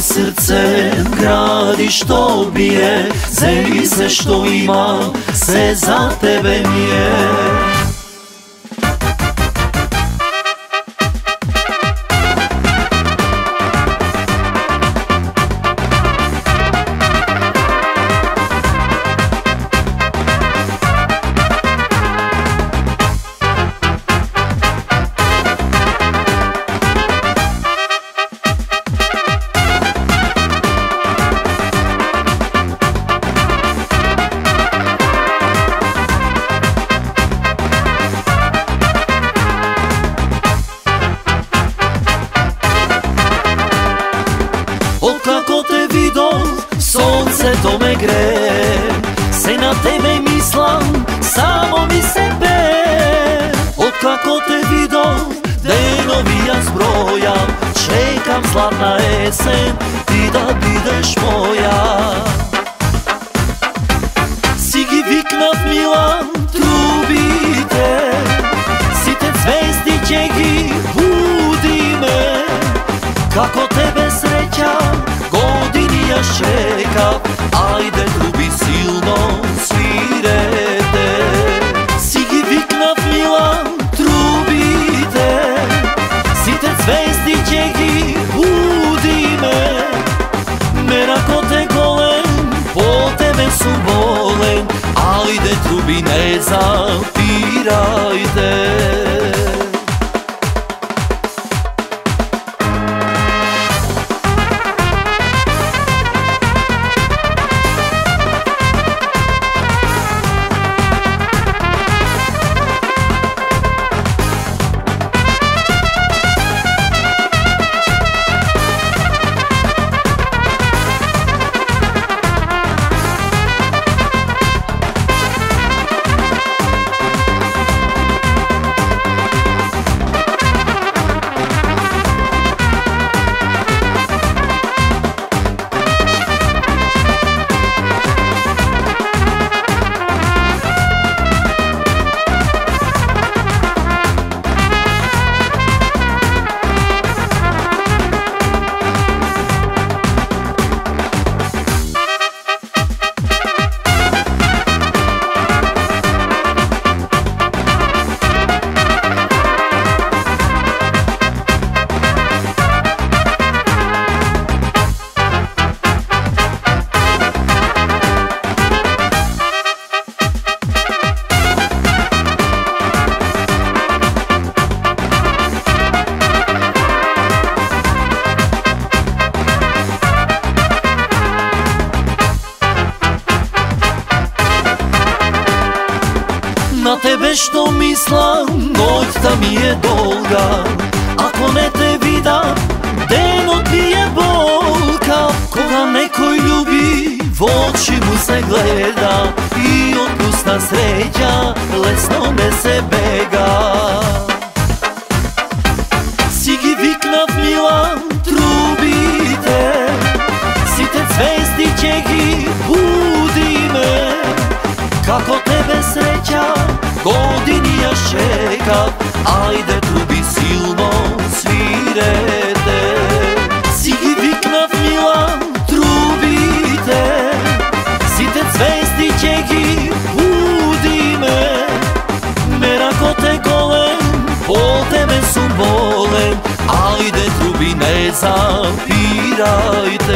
srce gradi što bije Zemlji sve što imam, sve za tebe mi je сонцето ме гре Се на тебе мислам, само ми се бе Откако те видов, денови ја збројам Чекам златна есен, ти да бидеш моја. Си ги викнав мила, труби јас чекав, ајде труби силно свирете. Си ги викнав мила трубите, сите звезди ќе ги будиме. Меракот е голем, по тебе сум болен, ајде труби не запирајте. На тебе што мислам, ноќта ми е долга. Ако не те видам, денот ми е болка. Кога некој љуби, во очи му се гледа. И од пуста среќа, лесно не се бега. Си ги викнав мила трубите. Сите звезди ќе ги будиме. Како те čeka Ajde tu bi silno svirete. Sigi viknav Milan trubite Site cvesti čeki budi me. Merako te golem, pote me su bolem Ajde tu bi ne zapirajte.